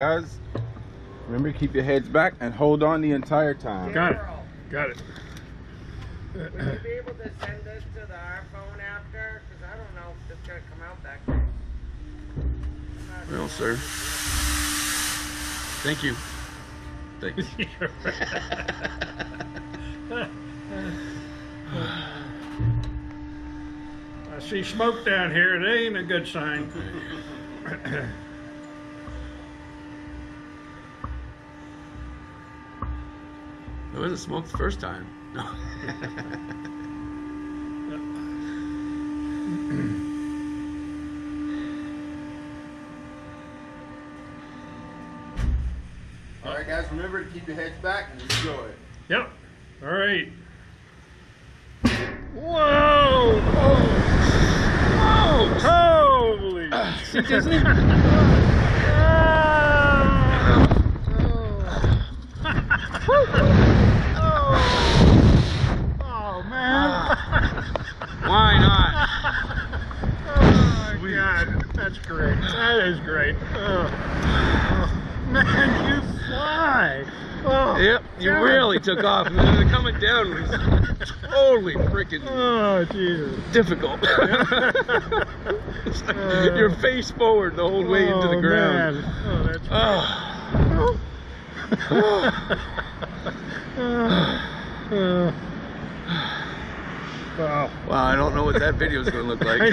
Guys, remember to keep your heads back and hold on the entire time. Got it. Got it. Would you be able to send this to the our phone after? Because I don't know if it's gonna come out that great. Well, sure. sir. Thank you. Thanks. I see smoke down here. That ain't a good sign. It wasn't smoked the first time. No. All right, guys, remember to keep your heads back and enjoy it. Yep. All right. Whoa! Whoa! Whoa! Holy! See Disney? Oh man! Why not? Oh my God, that's great. That is great. Oh. Oh, man, you fly. Oh, Yep, you God. really took off. Coming down was totally freaking Oh Jesus. difficult. Like your face forward the whole way into the Oh, ground. Man. Oh, that's Oh. Wow. Wow, I don't know what that video is going to look like.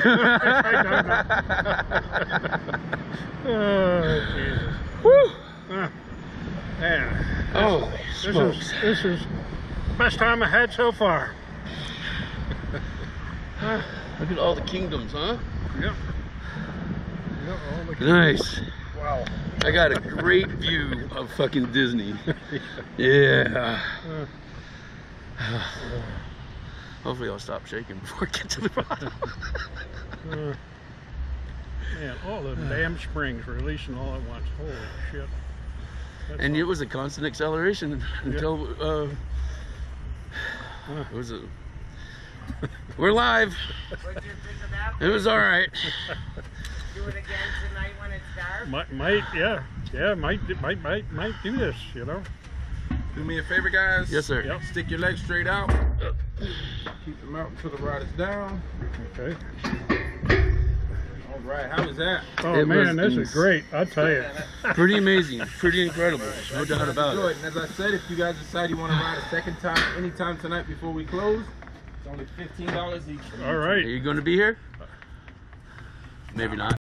oh, Jesus. Woo! Uh, man, Oh, this is this is best time I had so far. Look at all the kingdoms, huh? Yep. Yep, the- Nice. Wow. I got a great view of fucking Disney. Yeah. Uh, Hopefully I'll stop shaking before I get to the bottom. uh, man, all the damn springs releasing all at once. Holy shit. That's and it was a constant acceleration until uh, it was a. We're live. What'd you think of that? It was all right. Do it again tonight when it's dark? might, might, yeah, yeah, might, might, might, might do this. You know. Do me a favor, guys. Yes, sir. Yep. Stick your legs straight out. Keep them out until the ride is down. Okay. All right, how was that? Oh It man, this is great. I tell you. Pretty amazing. Pretty incredible. No doubt about Enjoy it. And as I said, if you guys decide you want to ride a second time, anytime tonight before we close, it's only fifteen dollars each. All right. Are you going to be here? Maybe not.